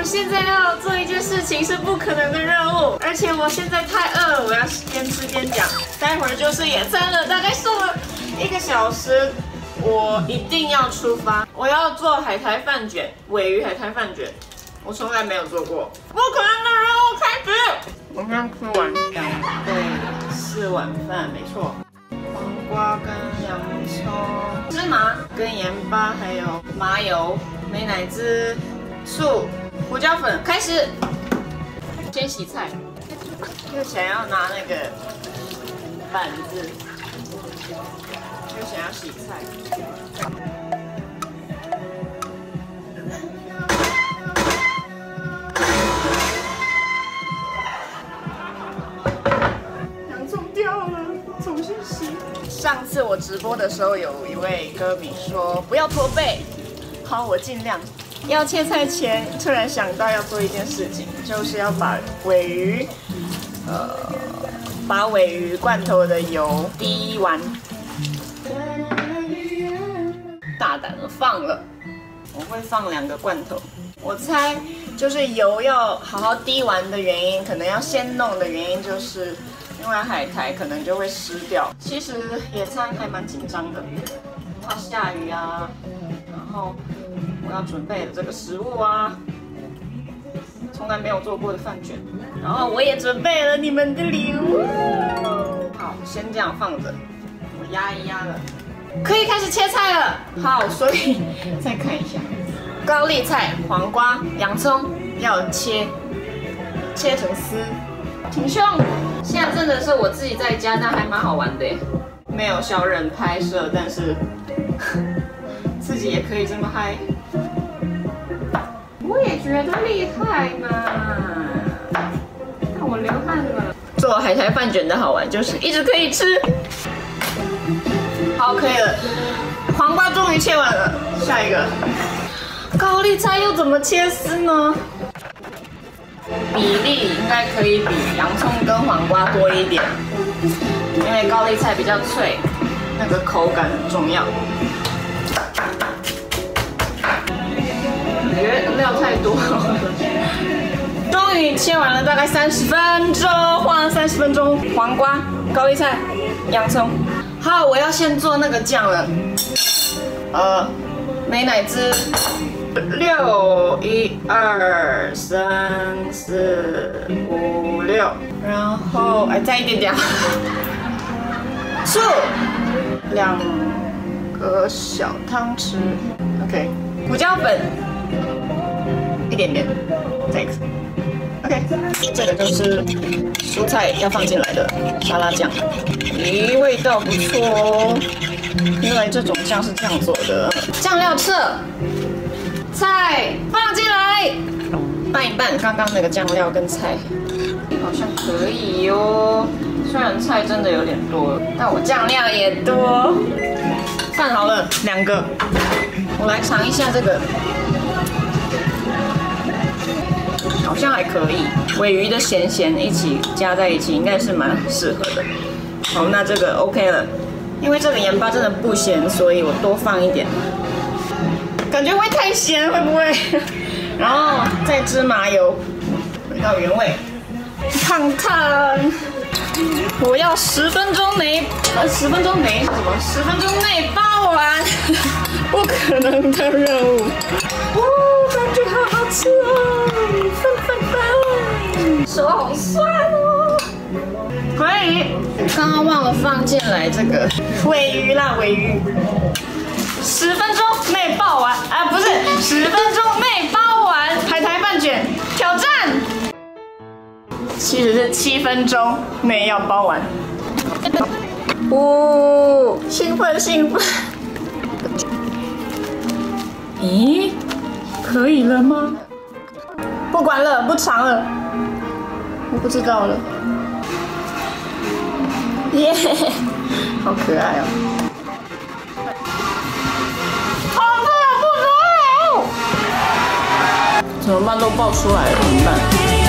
我现在要做一件事情是不可能的任务，而且我现在太饿了，我要边吃边讲。待会儿就是野餐了，大概剩了一个小时，我一定要出发。我要做海苔饭卷，尾鱼海苔饭卷，我从来没有做过，不可能的任务开始。我刚吃完两对四碗饭，没错。黄瓜跟洋葱、芝麻跟盐巴，还有麻油、美乃滋、醋、胡椒粉，开始。先洗菜，又想要拿那个板子，又想要洗菜。洋葱掉了，重新洗。上次我直播的时候，有一位歌迷说不要驼背，好，我尽量。要切菜前，突然想到要做一件事情，就是要把尾鱼，呃，把尾鱼罐头的油滴完。大胆的放了，我会放两个罐头。我猜就是油要好好滴完的原因，可能要先弄的原因，就是因为海苔可能就会湿掉。其实野餐还蛮紧张的，怕下雨啊，后我要准备的这个食物啊，从来没有做过的饭卷，然后我也准备了你们的礼物。好，先这样放着，我压一压了。可以开始切菜了。好，所以再看一下，高丽菜、黄瓜、洋葱要切，切成丝，挺凶。现在真的是我自己在家，但还蛮好玩的耶。没有小人拍摄，但是自己也可以这么嗨。我也觉得厉害嘛。看我流汗了。做海苔饭卷的好玩就是一直可以吃。好，可以了。黄瓜终于切完了，下一个。高丽菜又怎么切丝呢？比例应该可以比洋葱跟黄瓜多一点，因为高丽菜比较脆，那个口感很重要。觉得料太多了。终于切完了，大概三十分钟，花了三十分钟。黄瓜、高丽菜、洋葱。好，我要先做那个酱了。呃，美乃滋，六一二三四五六，然后哎再一点点，醋两个小汤匙，OK，胡椒粉一点点，这个，OK，这个就是蔬菜要放进来的沙拉酱，咦，味道不错哦。原来这种酱是这样做的，酱料册，菜放进来，拌一拌。刚刚那个酱料跟菜。好像可以哟，虽然菜真的有点多，但我酱料也多。饭好了，两个，我来尝一下这个，像还可以。尾鱼的咸咸一起加在一起，应该是蛮适合的。好，那这个 OK 了。因为这个盐巴真的不咸，所以我多放一点。感觉会太咸，会不会？然后再芝麻油，回到原位。看看，我要十分钟内，呃，十分钟内是什么？十分钟内包完，不可能的任务。哦，感觉好好吃哦，手好酸哦。可以，刚刚忘了放进来这个。尾鱼啦，尾鱼，十分钟内爆完，啊不是，十分钟内包完。海苔饭卷挑战，其实是七分钟内要包完。哦，兴奋兴奋，咦，可以了吗？不管了，不尝了，我不知道了。耶，好可爱哦！好，不能！怎么办？都爆出来了，怎么办？